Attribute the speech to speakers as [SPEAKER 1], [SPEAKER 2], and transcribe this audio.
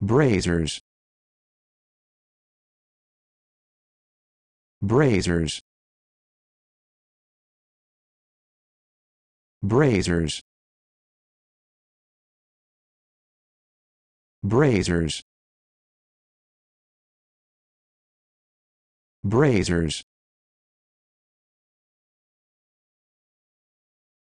[SPEAKER 1] Brazers. Brazers. Brazers. Brazers. Brazers.